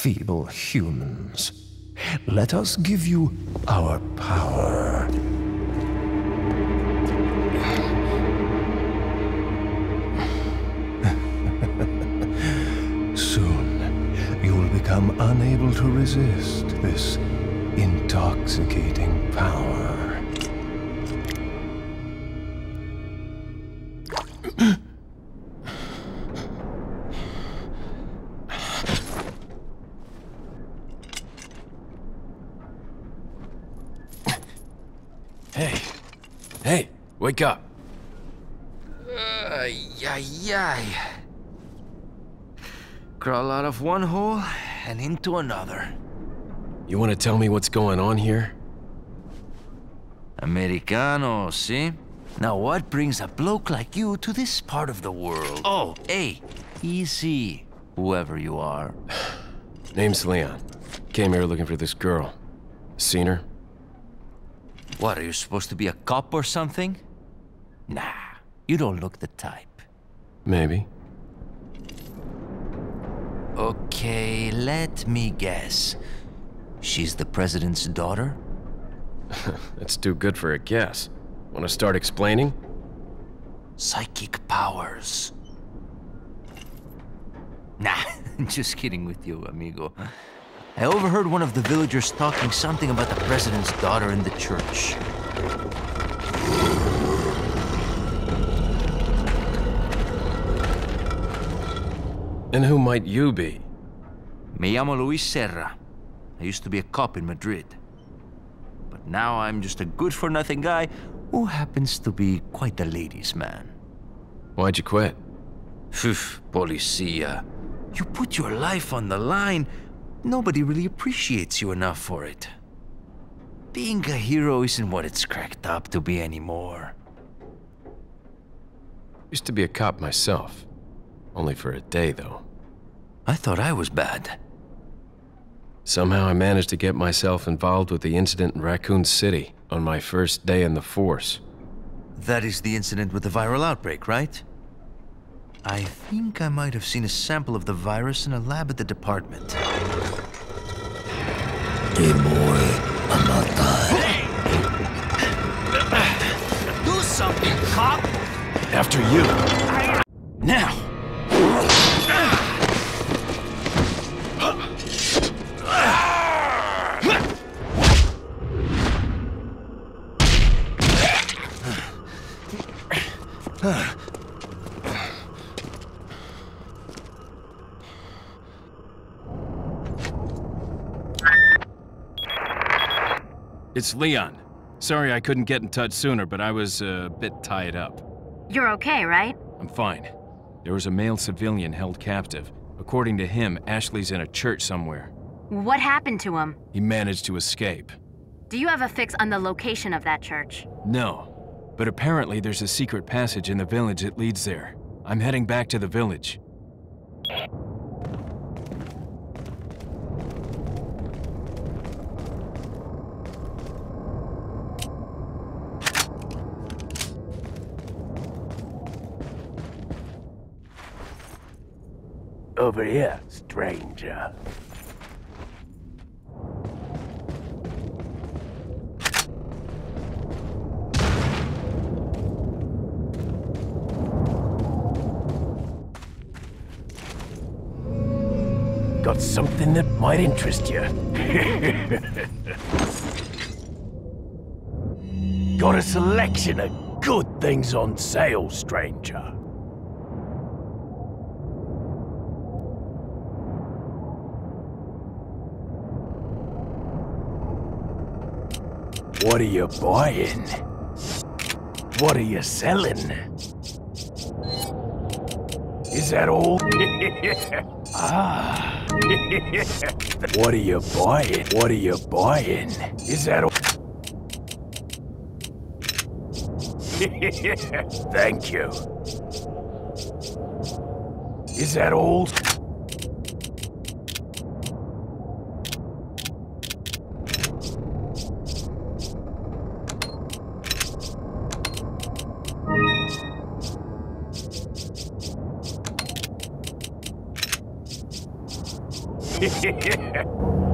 feeble humans. Let us give you our power. Soon, you will become unable to resist this intoxicating power. Hey, wake up. Ay, ay, ay. Crawl out of one hole and into another. You want to tell me what's going on here? Americano, see? Now what brings a bloke like you to this part of the world? Oh, hey, easy, whoever you are. Name's Leon. Came here looking for this girl. Seen her? What, are you supposed to be a cop or something? Nah, you don't look the type. Maybe. Okay, let me guess. She's the president's daughter? That's too good for a guess. Want to start explaining? Psychic powers. Nah, just kidding with you, amigo. I overheard one of the villagers talking something about the president's daughter in the church. And who might you be? Me llamo Luis Sera. I used to be a cop in Madrid. But now I'm just a good-for-nothing guy who happens to be quite a ladies' man. Why'd you quit? Phew, policia. You put your life on the line, nobody really appreciates you enough for it. Being a hero isn't what it's cracked up to be anymore. Used to be a cop myself. Only for a day, though. I thought I was bad. Somehow I managed to get myself involved with the incident in Raccoon City on my first day in the force. That is the incident with the viral outbreak, right? I think I might have seen a sample of the virus in a lab at the department. Do something, cop! After you! Now! It's Leon. Sorry I couldn't get in touch sooner, but I was uh, a bit tied up. You're okay, right? I'm fine. There was a male civilian held captive. According to him, Ashley's in a church somewhere. What happened to him? He managed to escape. Do you have a fix on the location of that church? No, but apparently there's a secret passage in the village that leads there. I'm heading back to the village. Over here, stranger. Got something that might interest you. Got a selection of good things on sale, stranger. What are you buying? What are you selling? Is that all? ah. what are you buying? What are you buying? Is that all? Thank you. Is that all? yeah.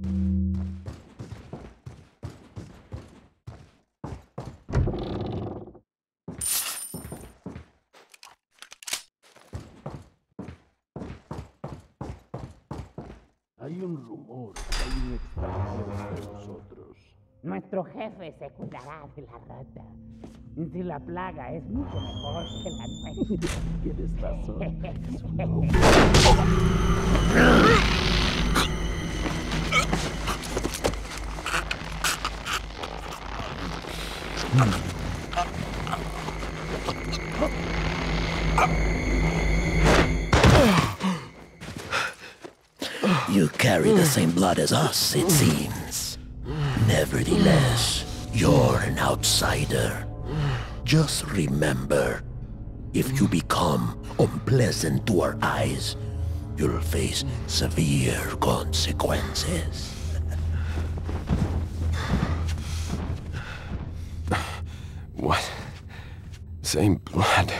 Hay un rumor, hay un extranjero entre nosotros. Nuestro jefe se cuidará de la rata. Si la plaga es mucho mejor que la nuestra. Tienes razón. You carry the same blood as us, it seems. Nevertheless, you're an outsider. Just remember, if you become unpleasant to our eyes, you'll face severe consequences. Same blood.